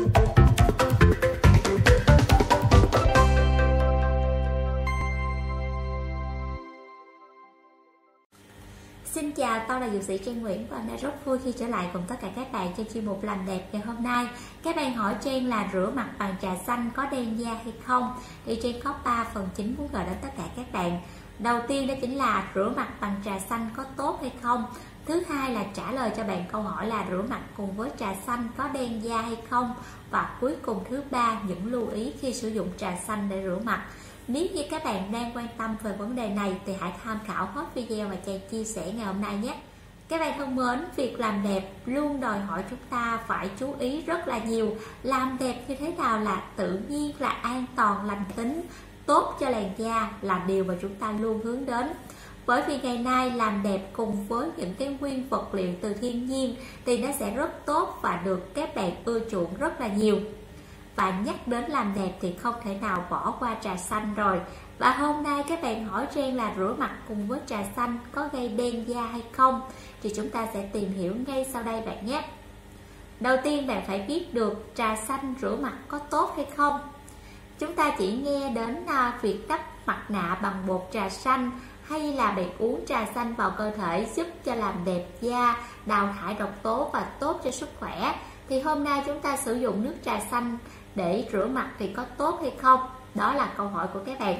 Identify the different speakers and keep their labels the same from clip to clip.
Speaker 1: Xin chào, tôi là dược sĩ Trang Nguyễn và đã rất vui khi trở lại cùng tất cả các bạn trong chuyên mục làm đẹp ngày hôm nay. Các bạn hỏi Trang là rửa mặt bằng trà xanh có đen da hay không? Thì Trang có 3 phần chính muốn gửi đến tất cả các bạn. Đầu tiên đó chính là rửa mặt bằng trà xanh có tốt hay không? Thứ hai là trả lời cho bạn câu hỏi là rửa mặt cùng với trà xanh có đen da hay không? Và cuối cùng thứ ba những lưu ý khi sử dụng trà xanh để rửa mặt. Nếu như các bạn đang quan tâm về vấn đề này thì hãy tham khảo hết video mà Trang chia sẻ ngày hôm nay nhé. Các bạn thân mến, việc làm đẹp luôn đòi hỏi chúng ta phải chú ý rất là nhiều. Làm đẹp như thế nào là tự nhiên, là an toàn, lành tính, tốt cho làn da là điều mà chúng ta luôn hướng đến. Bởi vì ngày nay làm đẹp cùng với những cái nguyên vật liệu từ thiên nhiên thì nó sẽ rất tốt và được các bạn ưa chuộng rất là nhiều. Và nhắc đến làm đẹp thì không thể nào bỏ qua trà xanh rồi. Và hôm nay các bạn hỏi Trang là rửa mặt cùng với trà xanh có gây đen da hay không thì chúng ta sẽ tìm hiểu ngay sau đây bạn nhé. Đầu tiên bạn phải biết được trà xanh rửa mặt có tốt hay không. Chúng ta chỉ nghe đến à, việc đắp mặt nạ bằng bột trà xanh hay là bạn uống trà xanh vào cơ thể giúp cho làm đẹp da đào thải độc tố và tốt cho sức khỏe? Thì hôm nay chúng ta sử dụng nước trà xanh để rửa mặt thì có tốt hay không? Đó là câu hỏi của các bạn.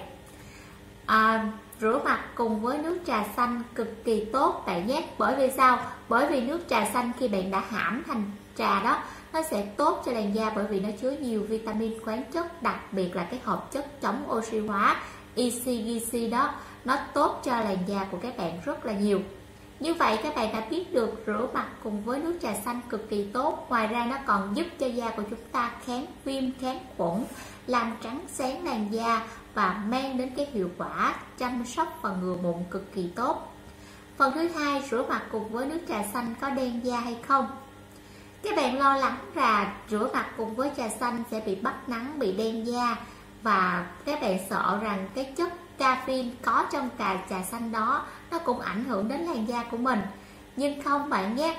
Speaker 1: À, rửa mặt cùng với nước trà xanh cực kỳ tốt. Bạn nhé bởi vì sao? Bởi vì nước trà xanh khi bạn đã hãm thành trà đó nó sẽ tốt cho làn da bởi vì nó chứa nhiều vitamin khoáng chất đặc biệt là cái hợp chất chống oxy hóa. ECGC đó nó tốt cho làn da của các bạn rất là nhiều. Như vậy các bạn đã biết được rửa mặt cùng với nước trà xanh cực kỳ tốt. Ngoài ra nó còn giúp cho da của chúng ta kháng viêm, kháng khuẩn Làm trắng sáng làn da và mang đến cái hiệu quả chăm sóc và ngừa mụn cực kỳ tốt. Phần thứ hai, rửa mặt cùng với nước trà xanh có đen da hay không? Các bạn lo lắng là rửa mặt cùng với trà xanh sẽ bị bắt nắng, bị đen da và các bạn sợ rằng cái chất caffeine có trong trà trà xanh đó, nó cũng ảnh hưởng đến làn da của mình. Nhưng không bạn nhé,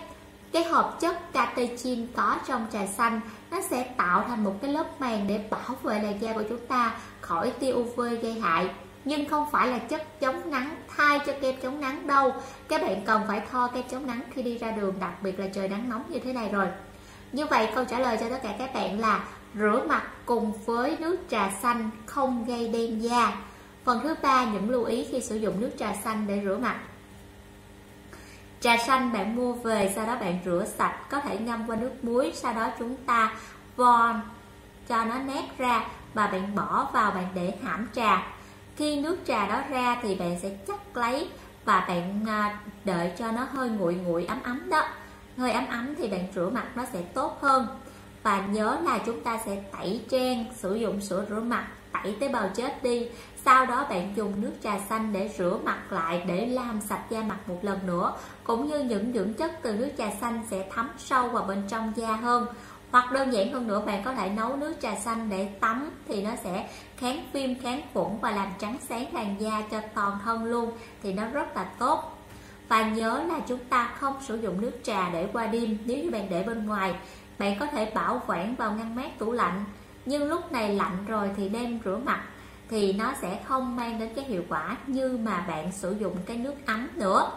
Speaker 1: cái hợp chất catechin có trong trà xanh, nó sẽ tạo thành một cái lớp màng để bảo vệ làn da của chúng ta khỏi tia UV gây hại. Nhưng không phải là chất chống nắng, thay cho kem chống nắng đâu. Các bạn cần phải thoa kem chống nắng khi đi ra đường, đặc biệt là trời nắng nóng như thế này rồi như vậy câu trả lời cho tất cả các bạn là rửa mặt cùng với nước trà xanh không gây đen da Phần thứ ba những lưu ý khi sử dụng nước trà xanh để rửa mặt. Trà xanh bạn mua về sau đó bạn rửa sạch, có thể ngâm qua nước muối, sau đó chúng ta vo cho nó nét ra và bạn bỏ vào bạn để hãm trà. Khi nước trà đó ra thì bạn sẽ chắc lấy và bạn à, đợi cho nó hơi nguội nguội ấm ấm đó. Hơi ấm ấm thì bạn rửa mặt nó sẽ tốt hơn. Và nhớ là chúng ta sẽ tẩy trang, sử dụng sữa rửa mặt, tẩy tế bào chết đi. Sau đó bạn dùng nước trà xanh để rửa mặt lại, để làm sạch da mặt một lần nữa. Cũng như những dưỡng chất từ nước trà xanh sẽ thấm sâu vào bên trong da hơn. Hoặc đơn giản hơn nữa, bạn có thể nấu nước trà xanh để tắm thì nó sẽ kháng viêm kháng khuẩn và làm trắng sáng làn da cho toàn thân luôn. Thì nó rất là tốt và nhớ là chúng ta không sử dụng nước trà để qua đêm. Nếu như bạn để bên ngoài, bạn có thể bảo quản vào ngăn mát tủ lạnh. Nhưng lúc này lạnh rồi thì đem rửa mặt, thì nó sẽ không mang đến cái hiệu quả như mà bạn sử dụng cái nước ấm nữa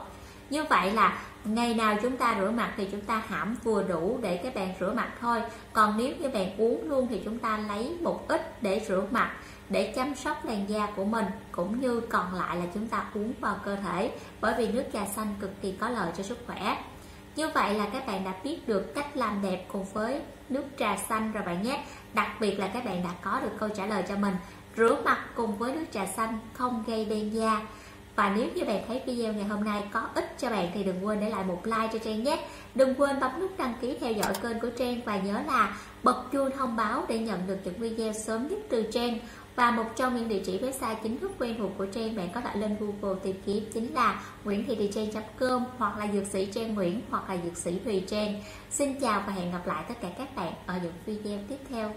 Speaker 1: như vậy là ngày nào chúng ta rửa mặt thì chúng ta hãm vừa đủ để các bạn rửa mặt thôi. Còn nếu như bạn uống luôn thì chúng ta lấy một ít để rửa mặt, để chăm sóc làn da của mình. Cũng như còn lại là chúng ta uống vào cơ thể, bởi vì nước trà xanh cực kỳ có lợi cho sức khỏe. Như vậy là các bạn đã biết được cách làm đẹp cùng với nước trà xanh rồi bạn nhé. Đặc biệt là các bạn đã có được câu trả lời cho mình. Rửa mặt cùng với nước trà xanh không gây đen da và nếu như bạn thấy video ngày hôm nay có ích cho bạn thì đừng quên để lại một like cho Trang nhé Đừng quên bấm nút đăng ký theo dõi kênh của Trang và nhớ là bật chuông thông báo để nhận được những video sớm nhất từ Trang và một trong những địa chỉ website chính thức quen thuộc của Trang bạn có thể lên Google tìm kiếm chính là nguyễn thị thị trang.com hoặc là dược sĩ Trang Nguyễn hoặc là dược sĩ Thùy Trang. Xin chào và hẹn gặp lại tất cả các bạn ở những video tiếp theo.